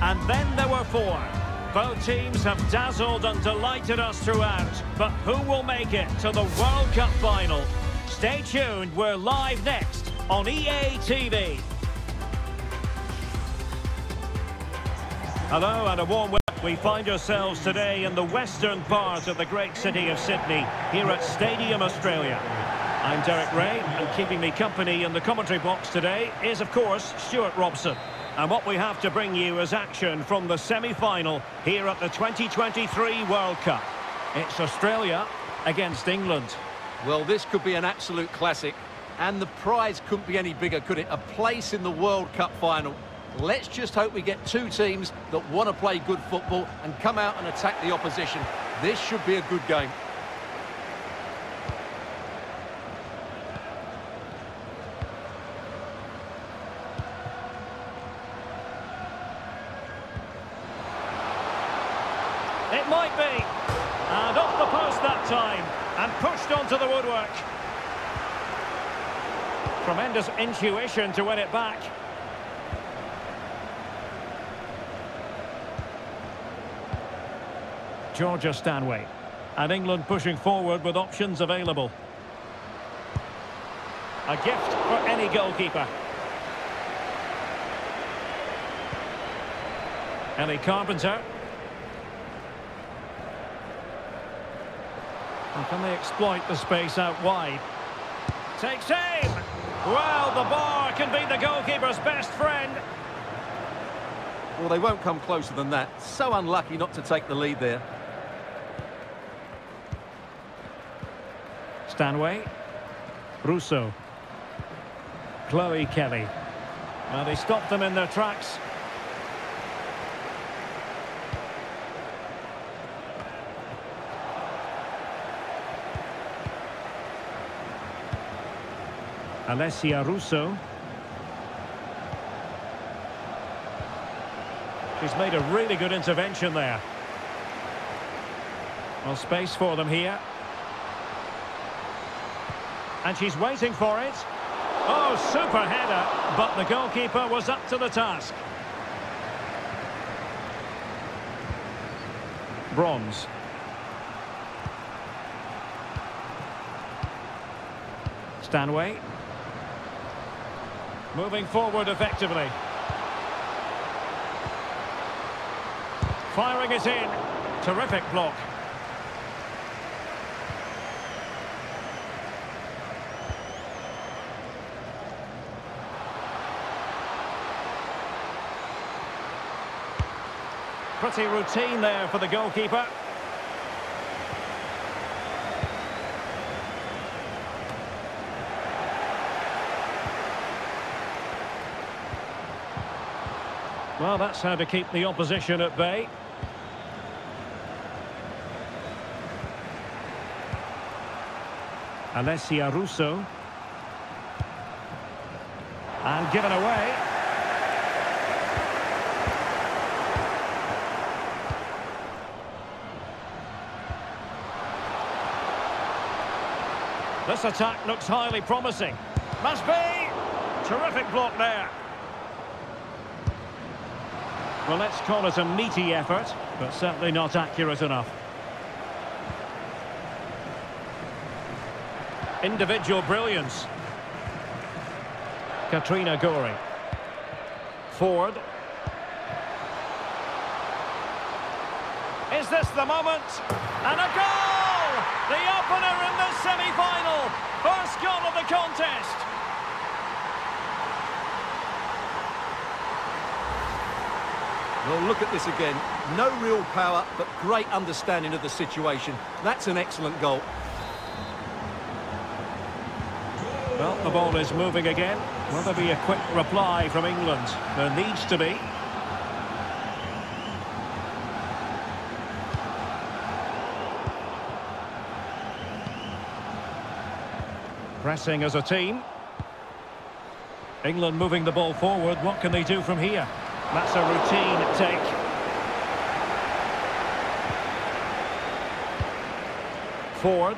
and then there were four. Both teams have dazzled and delighted us throughout, but who will make it to the World Cup final? Stay tuned, we're live next on EA TV. Hello and a warm welcome. We find ourselves today in the western part of the great city of Sydney, here at Stadium Australia. I'm Derek Ray, and keeping me company in the commentary box today is, of course, Stuart Robson. And what we have to bring you is action from the semi-final here at the 2023 World Cup. It's Australia against England. Well, this could be an absolute classic. And the prize couldn't be any bigger, could it? A place in the World Cup final. Let's just hope we get two teams that want to play good football and come out and attack the opposition. This should be a good game. Might be. And off the post that time. And pushed onto the woodwork. Tremendous intuition to win it back. Georgia Stanway. And England pushing forward with options available. A gift for any goalkeeper. Ellie Carpenter. And can they exploit the space out wide? Takes aim! Well, the bar can be the goalkeeper's best friend. Well, they won't come closer than that. So unlucky not to take the lead there. Stanway. Russo. Chloe Kelly. Now they stopped them in their tracks. Alessia Russo. She's made a really good intervention there. Well, space for them here. And she's waiting for it. Oh, super header, but the goalkeeper was up to the task. Bronze. Stanway. Moving forward effectively. Firing it in. Terrific block. Pretty routine there for the goalkeeper. Well, that's how to keep the opposition at bay. Alessia Russo. And given away. This attack looks highly promising. Must be! Terrific block there. Well, let's call it a meaty effort, but certainly not accurate enough. Individual brilliance. Katrina Gorry. Foord. Is this the moment? And a goal! The opener in the semi-final. First goal of the contest. Well, look at this again. No real power, but great understanding of the situation. That's an excellent goal. Well, the ball is moving again. Will there be a quick reply from England? There needs to be. Pressing as a team. England moving the ball forward. What can they do from here? That's a routine take. Foord.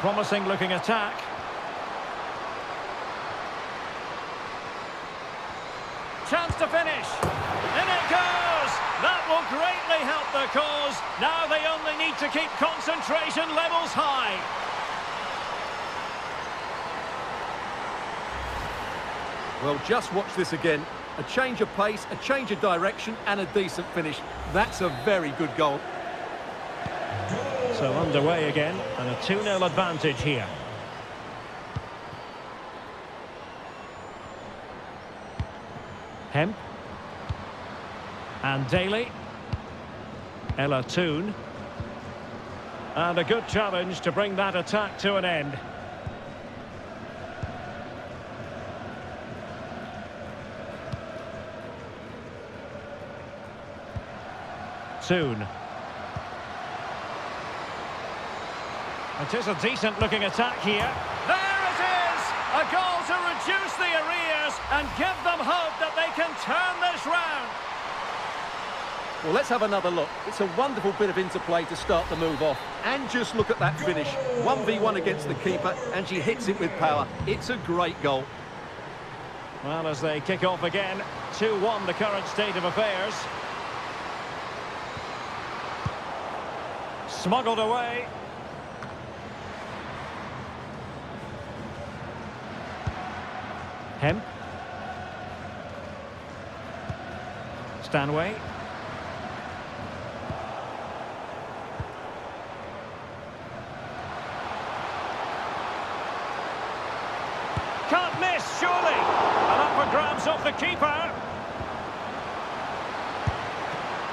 Promising looking attack. chance to finish. In it goes! That will greatly help the cause. Now they only need to keep concentration levels high. Well, just watch this again. A change of pace, a change of direction, and a decent finish. That's a very good goal. So underway again, and a 2-0 advantage here. Hemp. And Daly. Ella Toone. And a good challenge to bring that attack to an end. Toone. It is a decent looking attack here. There it is! A goal to reduce the arrears and give them hope that they can turn this round. Well, let's have another look. It's a wonderful bit of interplay to start the move off. And just look at that finish. 1v1 against the keeper, and she hits it with power. It's a great goal. Well, as they kick off again, 2-1 the current state of affairs. Smuggled away. Hemp. Stanway. Can't miss, surely. And up for grabs off the keeper.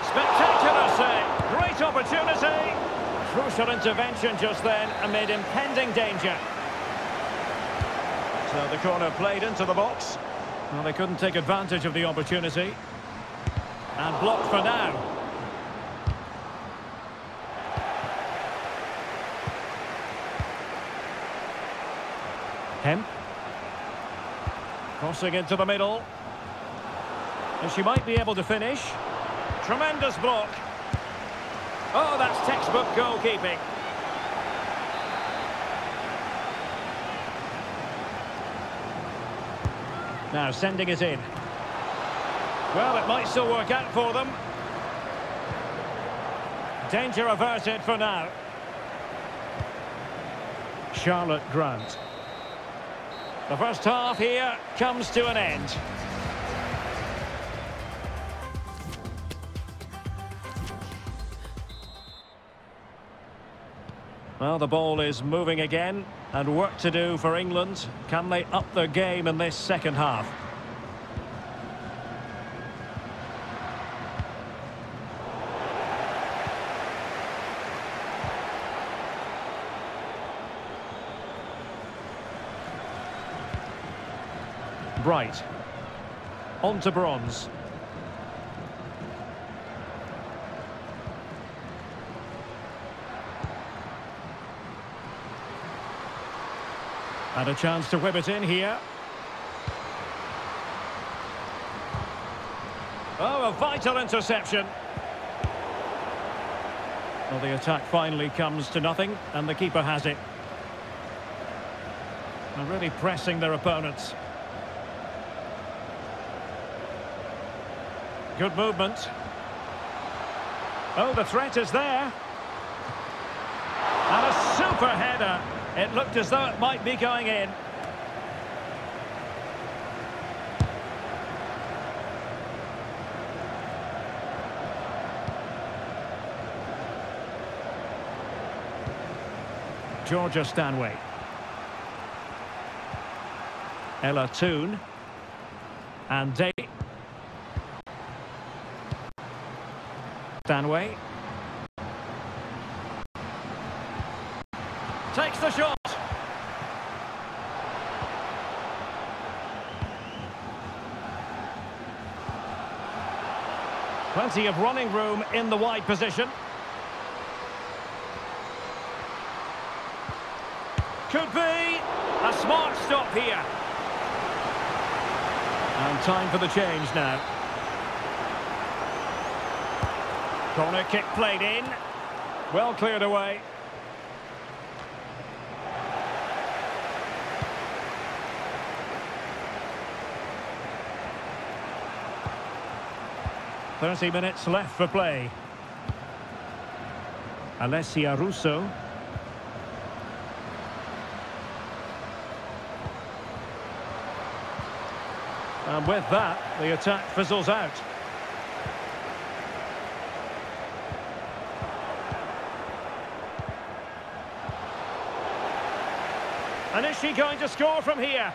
Spectacular save. Great opportunity. Crucial intervention just then amid impending danger. So the corner played into the box. Well, they couldn't take advantage of the opportunity. And blocked for now. Hemp. Crossing into the middle. And she might be able to finish. Tremendous block. Oh, that's textbook goalkeeping. Now sending it in. Well, it might still work out for them. Danger averted for now. Charlotte Grant. The first half here comes to an end. Well, the ball is moving again, and work to do for England. Can they up their game in this second half? Bright. On to Bronze. And a chance to whip it in here. Oh, a vital interception. Well, the attack finally comes to nothing, and the keeper has it. And really pressing their opponents. Good movement. Oh, the threat is there. And a super header. It looked as though it might be going in. Georgia Stanway. Ella Toone. And Day. Stanway. Takes the shot. Plenty of running room in the wide position. Could be a smart stop here. And time for the change now. Corner kick played in. Well cleared away. 30 minutes left for play. Alessia Russo. And with that, the attack fizzles out. And is she going to score from here?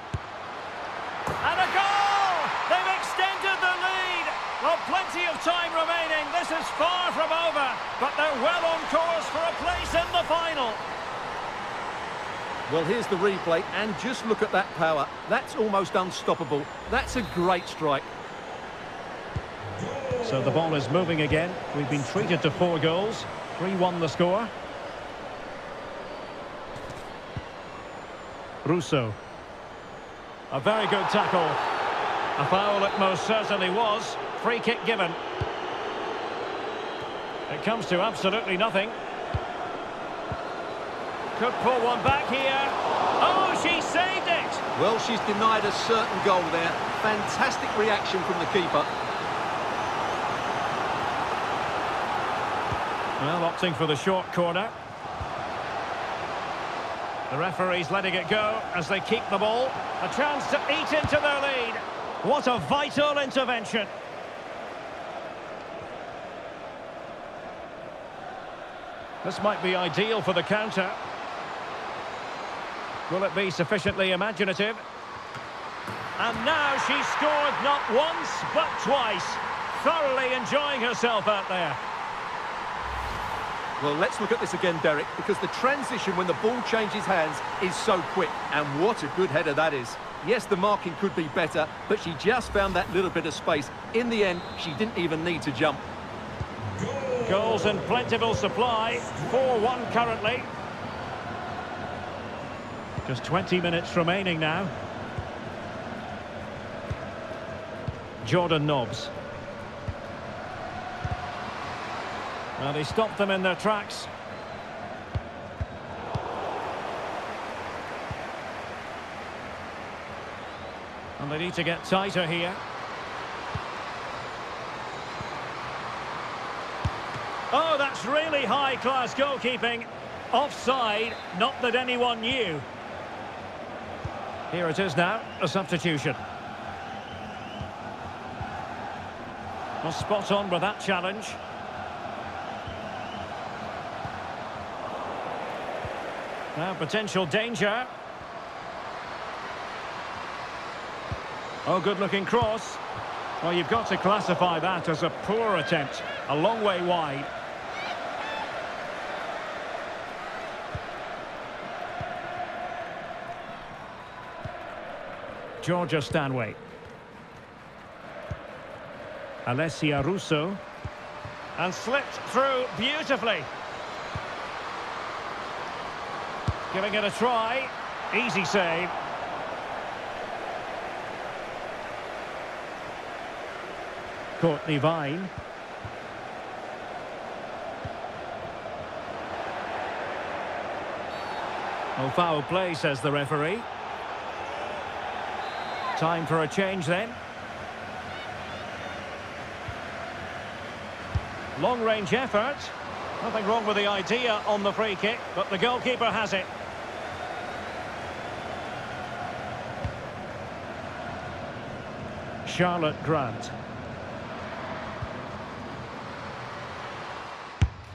And a goal! They've extended the lead! Well, plenty of time remaining. This is far from over, but they're well on course for a place in the final. Well, here's the replay, and just look at that power. That's almost unstoppable. That's a great strike. So the ball is moving again. We've been treated to four goals. 3-1 the score. Russo. A very good tackle. A foul it most certainly was. Free kick given. It comes to absolutely nothing. Could pull one back here. Oh, she saved it! Well, she's denied a certain goal there. Fantastic reaction from the keeper. Well, opting for the short corner. The referee's letting it go as they keep the ball. A chance to eat into their lead. What a vital intervention. This might be ideal for the counter. Will it be sufficiently imaginative? And now she's scored not once, but twice. Thoroughly enjoying herself out there. Well, let's look at this again, Derek, because the transition when the ball changes hands is so quick. And what a good header that is. Yes, the marking could be better, but she just found that little bit of space. In the end, she didn't even need to jump. Goals in plentiful supply. 4-1 currently. Just 20 minutes remaining now. Jordan Nobbs. Well, they stopped them in their tracks. And they need to get tighter here. Oh, really high-class goalkeeping. Offside, not that anyone knew. Here it is now, a substitution. Well, spot on with that challenge. Now, potential danger. Oh, good-looking cross. Well, you've got to classify that as a poor attempt. A long way wide. Georgia Stanway. Alessia Russo. And slipped through beautifully. Giving it a try. Easy save. Cortnee Vine. Oh, foul play, says the referee. Time for a change then. Long-range effort. Nothing wrong with the idea on the free kick, but the goalkeeper has it. Charlotte Grant.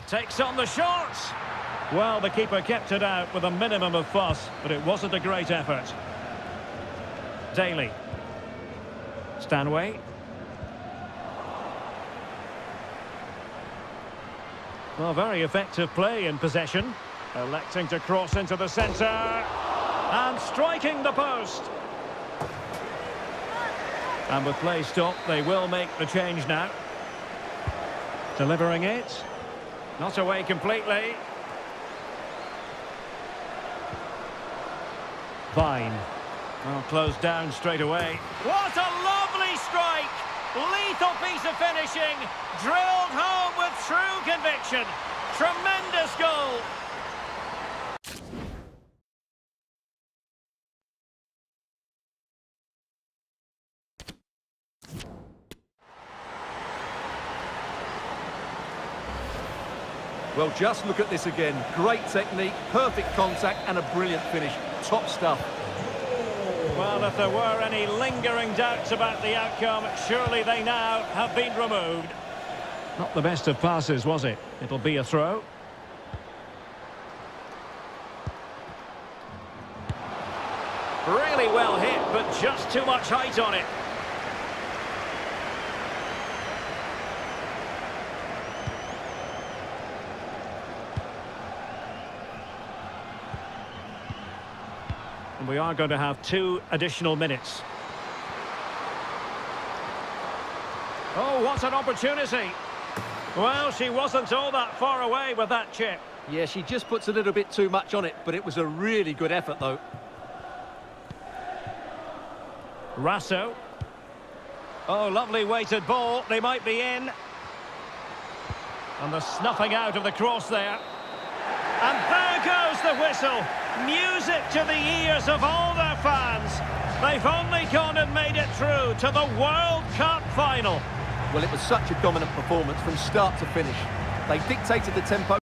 Takes on the shot. Well, the keeper kept it out with a minimum of fuss, but it wasn't a great effort. Daly. Stanway. Well, very effective play in possession. Electing to cross into the centre. And striking the post. And with play stopped, they will make the change now. Delivering it. Not away completely. Vine. Well, closed down straight away. What a lovely strike! Lethal piece of finishing. Drilled home with true conviction. Tremendous goal. Well, just look at this again. Great technique, perfect contact, and a brilliant finish. Top stuff. Well, if there were any lingering doubts about the outcome, surely they now have been removed. Not the best of passes, was it? It'll be a throw. Really well hit, but just too much height on it. And we are going to have two additional minutes. Oh, what an opportunity. Well, she wasn't all that far away with that chip. Yeah, she just puts a little bit too much on it, but it was a really good effort, though. Russo. Oh, lovely weighted ball. They might be in. And the snuffing out of the cross there. And there goes the whistle. Music to the ears of all their fans. They've only gone and made it through to the World Cup final. Well, it was such a dominant performance from start to finish. They dictated the tempo